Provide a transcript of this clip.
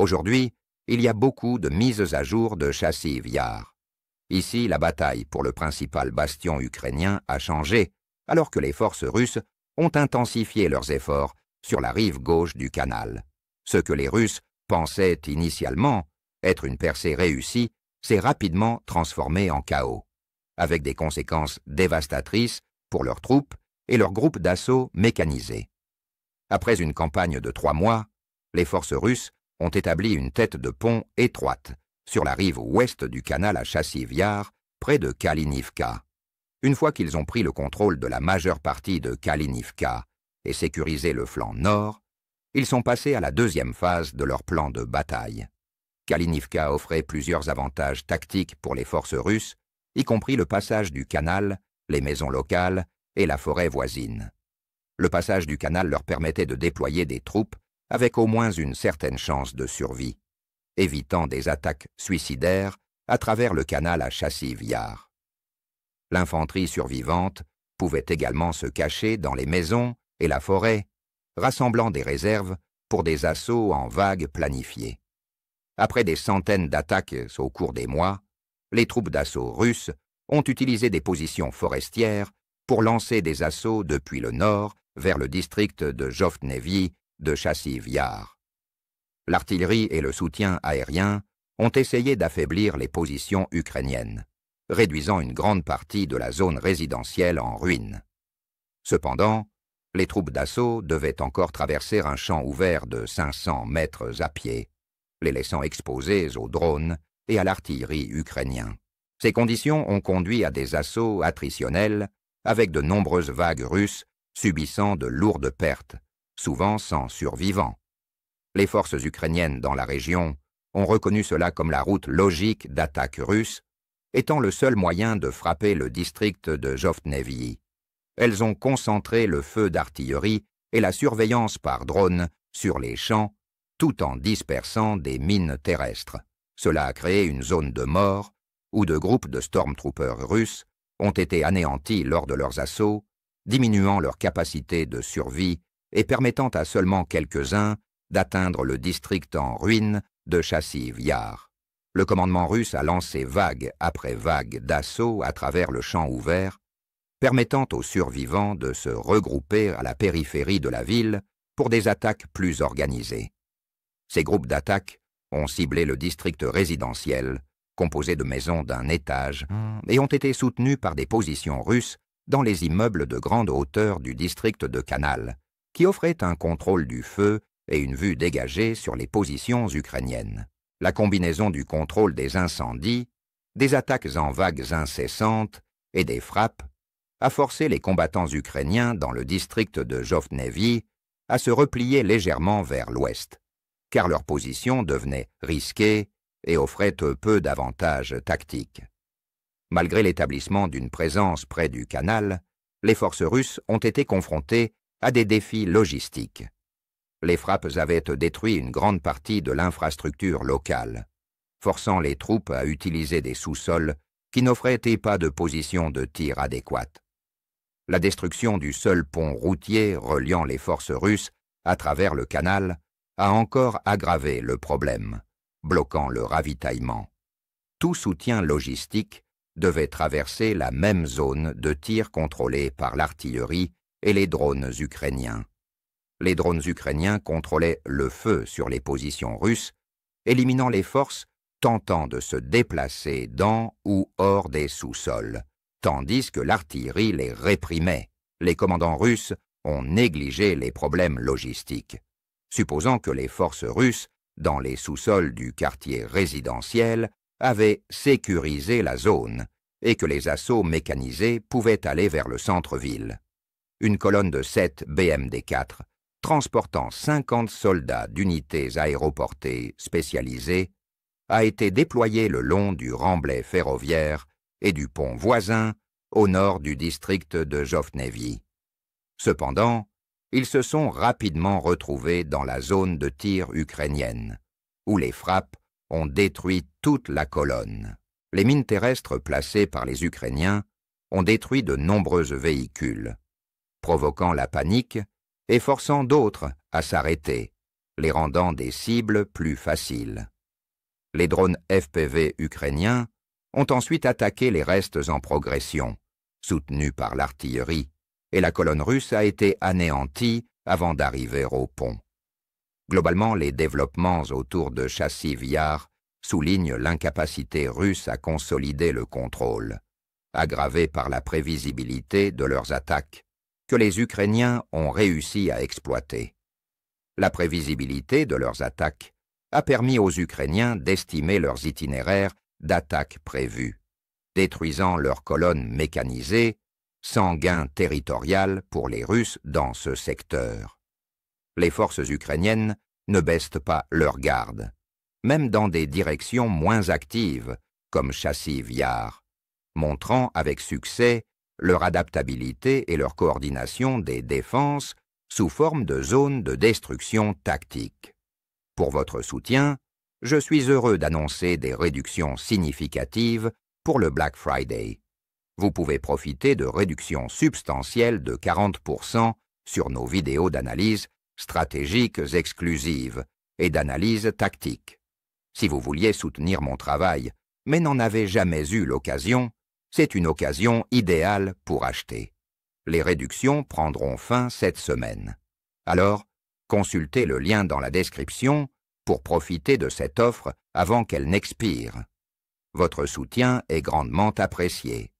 Aujourd'hui, il y a beaucoup de mises à jour de châssis Viar. Ici, la bataille pour le principal bastion ukrainien a changé, alors que les forces russes ont intensifié leurs efforts sur la rive gauche du canal. Ce que les Russes pensaient initialement être une percée réussie s'est rapidement transformé en chaos, avec des conséquences dévastatrices pour leurs troupes et leurs groupes d'assaut mécanisés. Après une campagne de trois mois, les forces russes ont établi une tête de pont étroite sur la rive ouest du canal à Chassiviar, près de Kalinivka. Une fois qu'ils ont pris le contrôle de la majeure partie de Kalinivka et sécurisé le flanc nord, ils sont passés à la deuxième phase de leur plan de bataille. Kalinivka offrait plusieurs avantages tactiques pour les forces russes, y compris le passage du canal, les maisons locales et la forêt voisine. Le passage du canal leur permettait de déployer des troupes avec au moins une certaine chance de survie, évitant des attaques suicidaires à travers le canal à Chassis-Viard. L'infanterie survivante pouvait également se cacher dans les maisons et la forêt, rassemblant des réserves pour des assauts en vagues planifiés. Après des centaines d'attaques au cours des mois, les troupes d'assaut russes ont utilisé des positions forestières pour lancer des assauts depuis le nord vers le district de Jovtnevi de Chassiv-Yar. L'artillerie et le soutien aérien ont essayé d'affaiblir les positions ukrainiennes, réduisant une grande partie de la zone résidentielle en ruine. Cependant, les troupes d'assaut devaient encore traverser un champ ouvert de 500 mètres à pied, les laissant exposés aux drones et à l'artillerie ukrainien. Ces conditions ont conduit à des assauts attritionnels avec de nombreuses vagues russes subissant de lourdes pertes, souvent sans survivants. Les forces ukrainiennes dans la région ont reconnu cela comme la route logique d'attaque russe, étant le seul moyen de frapper le district de Jovtnevyi. Elles ont concentré le feu d'artillerie et la surveillance par drone sur les champs, tout en dispersant des mines terrestres. Cela a créé une zone de mort où de groupes de stormtroopers russes ont été anéantis lors de leurs assauts, diminuant leur capacité de survie et permettant à seulement quelques-uns d'atteindre le district en ruine de Chassiv-Yar. Le commandement russe a lancé vague après vague d'assauts à travers le champ ouvert, permettant aux survivants de se regrouper à la périphérie de la ville pour des attaques plus organisées. Ces groupes d'attaques ont ciblé le district résidentiel, composé de maisons d'un étage, et ont été soutenus par des positions russes dans les immeubles de grande hauteur du district de Canal, qui offrait un contrôle du feu et une vue dégagée sur les positions ukrainiennes. La combinaison du contrôle des incendies, des attaques en vagues incessantes et des frappes a forcé les combattants ukrainiens dans le district de Jovtnevi à se replier légèrement vers l'ouest, car leur position devenait risquée et offrait peu d'avantages tactiques. Malgré l'établissement d'une présence près du canal, les forces russes ont été confrontées à des défis logistiques. Les frappes avaient détruit une grande partie de l'infrastructure locale, forçant les troupes à utiliser des sous-sols qui n'offraient pas de position de tir adéquate. La destruction du seul pont routier reliant les forces russes à travers le canal a encore aggravé le problème, bloquant le ravitaillement. Tout soutien logistique devait traverser la même zone de tir contrôlée par l'artillerie et les drones ukrainiens. Les drones ukrainiens contrôlaient le feu sur les positions russes, éliminant les forces tentant de se déplacer dans ou hors des sous-sols, tandis que l'artillerie les réprimait. Les commandants russes ont négligé les problèmes logistiques, supposant que les forces russes, dans les sous-sols du quartier résidentiel, avaient sécurisé la zone et que les assauts mécanisés pouvaient aller vers le centre-ville une colonne de 7 BMD-4 transportant 50 soldats d'unités aéroportées spécialisées a été déployée le long du remblai ferroviaire et du pont voisin au nord du district de Jovtnevi. Cependant, ils se sont rapidement retrouvés dans la zone de tir ukrainienne, où les frappes ont détruit toute la colonne. Les mines terrestres placées par les Ukrainiens ont détruit de nombreux véhicules provoquant la panique et forçant d'autres à s'arrêter, les rendant des cibles plus faciles. Les drones FPV ukrainiens ont ensuite attaqué les restes en progression, soutenus par l'artillerie, et la colonne russe a été anéantie avant d'arriver au pont. Globalement, les développements autour de châssis Viard soulignent l'incapacité russe à consolider le contrôle, aggravée par la prévisibilité de leurs attaques, que les Ukrainiens ont réussi à exploiter. La prévisibilité de leurs attaques a permis aux Ukrainiens d'estimer leurs itinéraires d'attaques prévues, détruisant leurs colonnes mécanisées sans gain territorial pour les Russes dans ce secteur. Les forces ukrainiennes ne baissent pas leur garde, même dans des directions moins actives, comme châssis Viard, montrant avec succès leur adaptabilité et leur coordination des défenses sous forme de zones de destruction tactique. Pour votre soutien, je suis heureux d'annoncer des réductions significatives pour le Black Friday. Vous pouvez profiter de réductions substantielles de 40% sur nos vidéos d'analyse stratégiques exclusives et d'analyse tactique. Si vous vouliez soutenir mon travail, mais n'en avez jamais eu l'occasion, c'est une occasion idéale pour acheter. Les réductions prendront fin cette semaine. Alors, consultez le lien dans la description pour profiter de cette offre avant qu'elle n'expire. Votre soutien est grandement apprécié.